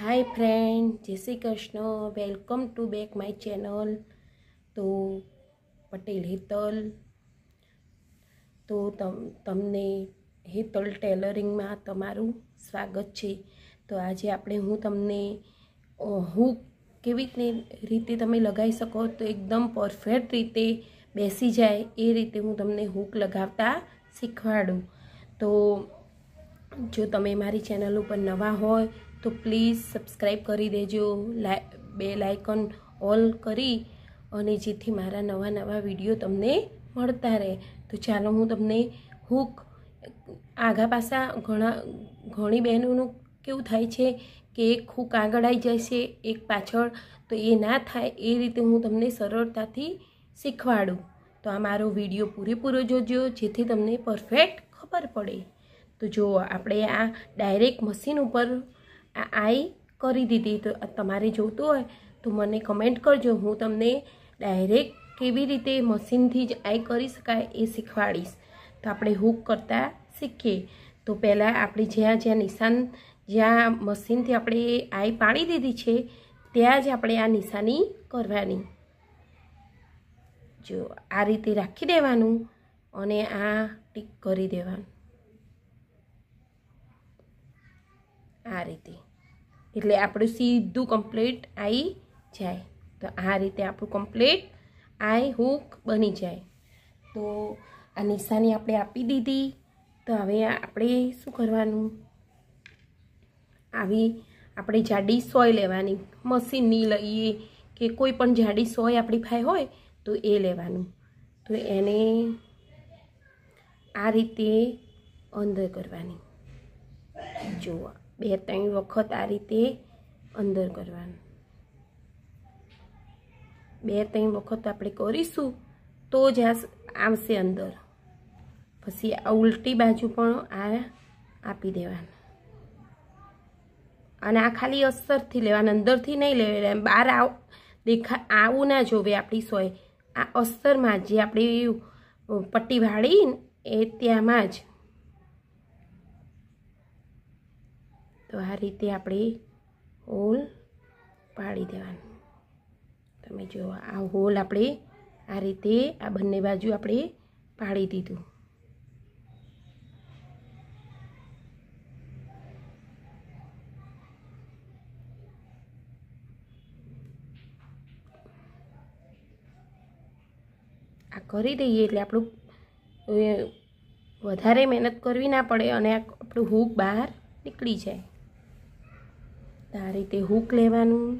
Hi friend Jai Shri Krishna. Welcome to back my channel તો પટેલ હેતલ. તો તમ, તમને હેતલ ટેલરિંગમાં તમારું સ્વાગત છે. તો આજે આપણે હું તમને હું કેવી રીતે તમે લગાવી શકો તો એકદમ પરફેક્ટ રીતે બેસી જાય એ રીતે હું તમને હૂક લગાવતા શીખવાડું. તો જો તમે મારી ચેનલ ઉપર નવા હોય તો પ્લીઝ સબસ્ક્રાઈબ કરી દેજો બે લાઇકન ઓલ કરી અને જેથી મારા નવા નવા વીડિયો તમને મળતા રહે. તો ચાલો હું તમને હૂક આઘા પાછા ઘણા, ઘણી બહેનોનું કેવું થાય છે કે એક હૂક આગળ આવી જાય છે એક પાછળ, તો એ ના થાય એ રીતે હું તમને સરળતાથી શીખવાડું. તો આ મારો વીડિયો પૂરેપૂરો જોજો, જેથી તમને પરફેક્ટ ખબર પડે. તો જુઓ, આપણે આ ડાયરેક્ટ મશીન ઉપર આ આઈ કરી દીધી. તો તમારે જોતું હોય તો મને કમેન્ટ કરજો. હું તમને ડાયરેક્ટ કેવી રીતે મશીનથી જ આઈ કરી શકાય એ શીખવાડીશ. તો આપણે હૂક કરતાં શીખીએ. તો પહેલાં આપણે જ્યાં જ્યાં નિશાન, જ્યાં મશીનથી આપણે આઈ પાડી દીધી છે, ત્યાં જ આપણે આ નિશાની કરવાની. જો આ રીતે રાખી દેવાનું અને આ ટીક કરી દેવાનું. આ રીતે. એટલે આપણું સીધું કમ્પ્લીટ આવી જાય. તો આ રીતે આપણું કમ્પ્લીટ આઈ હૂક બની જાય. તો આ નિશાની આપણે આપી દીધી. તો હવે આપણે શું કરવાનું? આવી આપણે જાડી સોય લેવાની. મશીનની લઈએ કે કોઈ પણ જાડી સોય આપણી પાસે હોય તો એ લેવાનું. તો એને આ રીતે અંદર કરવાની. જોવા બે ત્રણ વખત આ રીતે અંદર કરવાનું. બે ત્રણ વખત આપણે કરીશું તો જ આવશે અંદર. પછી આ ઉલટી બાજુ પણ આ આપી દેવાનું. અને આ ખાલી અસરથી લેવાના, અંદરથી નહીં લેવાના બહાર આવ, દેખા, આવું ના જોવે આપણી સોય. આ અસરમાં જે આપણી પટ્ટી વાળી એ ત્યાંમાં જ તો આ રીતે આપણે હોલ પાડી દેવાનું. તમે જુઓ આ હોલ આપણે આ રીતે આ બંને બાજુ આપણે પાડી દીધું. આ કરી દઈએ એટલે આપણું વધારે મહેનત કરવી ના પડે અને આપણું હૂક બહાર નીકળી જાય. આ રીતે હૂક લેવાનું.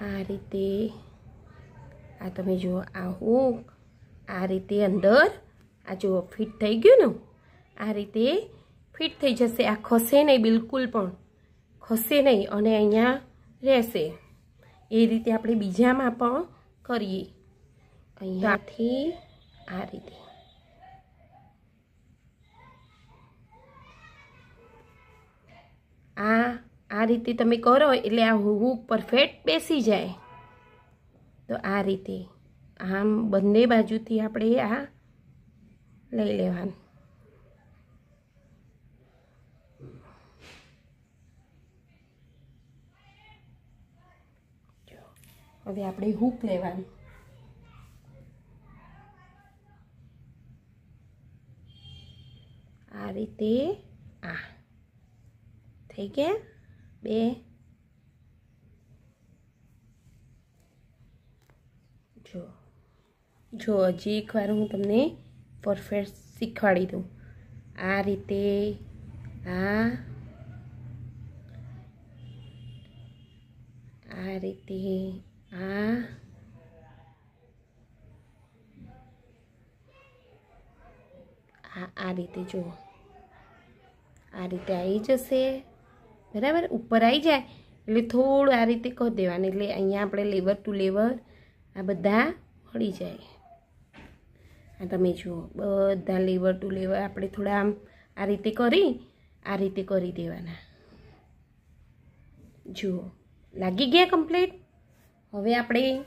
આ રીતે, આ તમે જુઓ, આ હૂક, આ રીતે અંદર, આ જુઓ, ફિટ થઈ ગયું ને? આ રીતે ફિટ થઈ જશે. આ ખસે નહીં બિલકુલ પણ. ખસે નહીં અને અહીંયા રહેશે. એ રીતે આપણે બીજામાં પણ કરીએ. અહીંયાથી આ રીતે આ આ રીતે તમે કરો એટલે આ હૂક પરફેક્ટ બેસી જાય. તો આ રીતે આમ બંને બાજુથી આપણે આ લઈ લેવાનું. હવે આપણે હૂક લેવાનું. આ રીતે આ. થઈ ગયા? બે જો. જો, હજી એકવાર હું તમને પરફેક્ટ શીખવાડી દઉં. આ રીતે આ આ રીતે આ આ રીતે જુઓ આ રીતે આવી જશે. બરાબર? ઉપર આવી જાય. એટલે થોડું આ રીતે કરી દેવાનું. એટલે અહીંયા આપણે લેવર ટુ લેવર આ બધા મળી જાય. આ તમે જુઓ, બધા લેવર ટુ લેવર આપણે થોડા આમ આ રીતે કરી, આ રીતે કરી દેવાના. જુઓ, લાગી ગયા કમ્પ્લીટ? હવે આપણે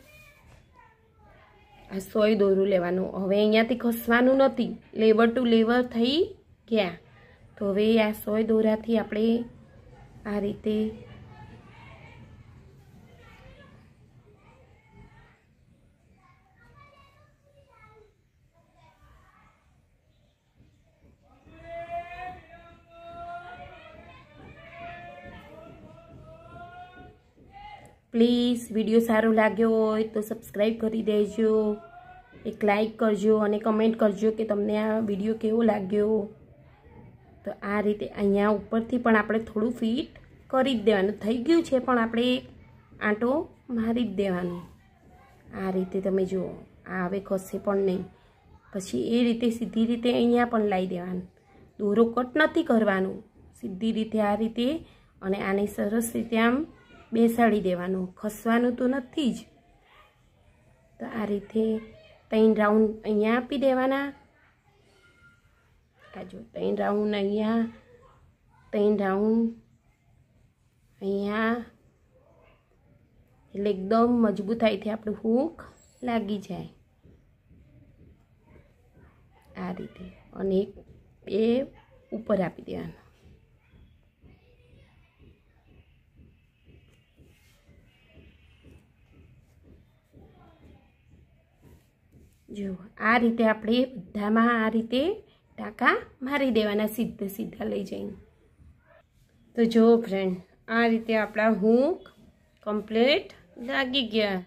આ સોય દોરું લેવાનું. હવે અહીંયાથી ખસવાનું નથી. લેવર ટુ લેવર થઈ ગયા. તો હવે આ સોય દોરાથી આપણે આ રીતે. પ્લીઝ વીડિયો સારો લાગ્યો હોય તો સબસ્ક્રાઈબ કરી દેજો. એક લાઈક કરજો અને કમેન્ટ કરજો કે તમને આ વીડિયો કેવો લાગ્યો. તો આ રીતે અહીંયા ઉપરથી પણ આપણે થોડું ફિટ કરી જ દેવાનું. થઈ ગયું છે, પણ આપણે આંટો મારી જ દેવાનો. આ રીતે તમે જુઓ, આ હવે ખસે પણ નહીં. પછી એ રીતે સીધી રીતે અહીંયા પણ લાવી દેવાનું. દોરો કટ નથી કરવાનું. સીધી રીતે આ રીતે અને આને સરસ રીતે આમ બેસાડી દેવાનું. ખસવાનું તો નથી જ. તો આ રીતે ત્રણ રાઉન્ડ અહીંયા આપી દેવાના. જો ત્રણ રાઉન્ડ અહીંયા ત્રણ રાઉન્ડ અહીંયા એટલે એકદમ મજબૂતાઈથી આપણું હૂક લાગી જાય આ રીતે અને એક બે ઉપર આપી દેવાનું જો આ રીતે આપણે બધામાં આ રીતે ટાંકા મારી દેવાના સીધા સીધા લઈ જઈને. તો જો ફ્રેન્ડ આ રીતે આપણા હૂક કમ્પ્લીટ લાગી ગયા.